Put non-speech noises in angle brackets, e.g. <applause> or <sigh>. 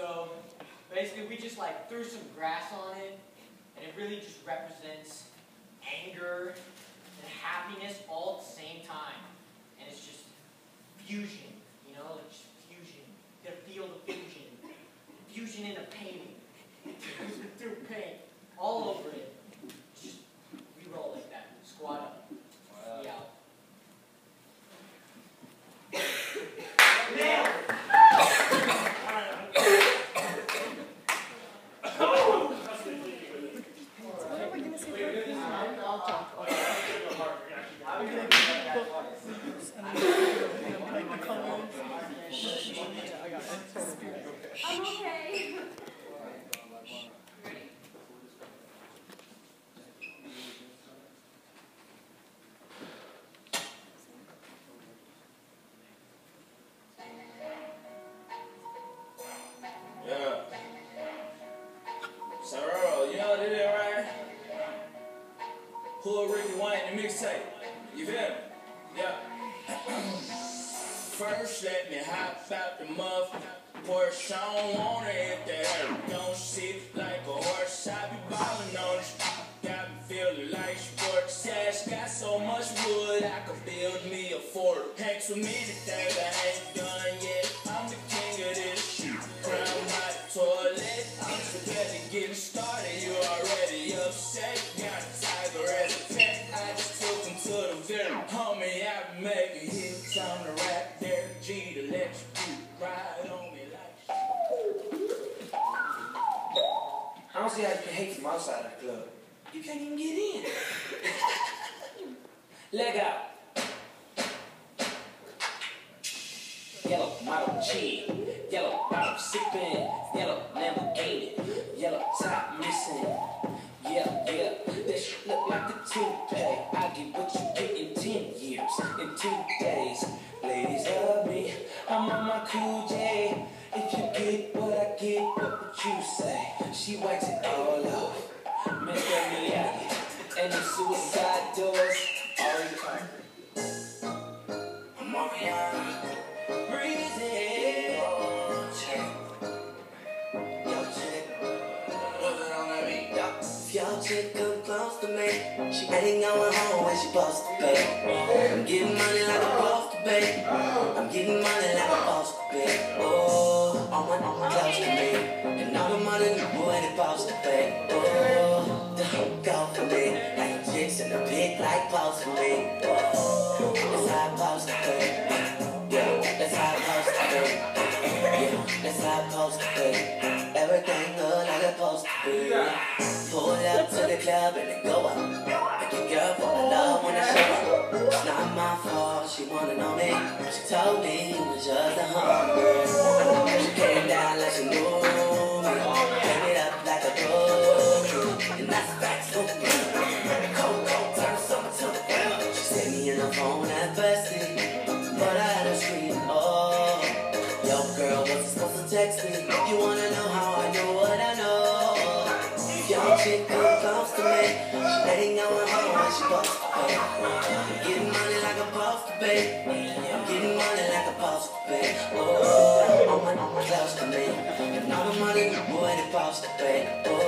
So basically we just like threw some grass on it and it really just represents anger and happiness all at the same time. And it's just fusion, you know, like I'm okay. Yeah. It is, right? Pull Ricky Wayne the mixtape. You feel me? Yeah. First, let me hop out the muff. Porsche, I don't want it if hair don't sit like a horse. I be ballin' on street. Got me feeling like sports. Sash got so much wood, I could build me a fort. Heck, so many things I ain't done yet. I'm the king of this shit. Crown my toilet. I'm just barely getting started. You already upset. Got a tiger as a pet. I just took him to the villain. Homie, I been making hits on the rap. Don't see how you can hate from outside the club. You can't even get in. <laughs> Leg out. Yellow model chin, yellow bottom sipping, yellow Lamborghini, yellow top missing. Yeah, yeah, This shit look like a toupee. I get what you get in ten years, in two days. Ladies love me, I'm on my cool J. wipes it all. Mr. Miyagi, and the suicide doors are in I'm. If y'all chick come close to me, she ain't going home when she supposed to be. I'm getting money like a boss to be. I'm getting money like a boss to. Oh, I'm one on my close to me. The money the boy to be. Oh, don't go for me. Like chicks in the pig like to be. Oh, that's how I'm supposed to be. Yeah, that's how I'm supposed to be. Yeah, that's how I'm supposed to be. Everything good like supposed to be. Pull up to the club and then go up. Make your girl fall in love when I show up. It's not my fault, she wanna know me. She told me it was just a hunger. She came down like she knew girl, wasn't supposed to text me. You wanna know how I know what I know? If your chick come close to me, she ain't going home when she supposed to pay. I'm getting money like I'm supposed to pay. I'm getting money like I'm supposed to pay. Oh, on my, on my close to me. And all the money the boy they supposed to pay. Oh,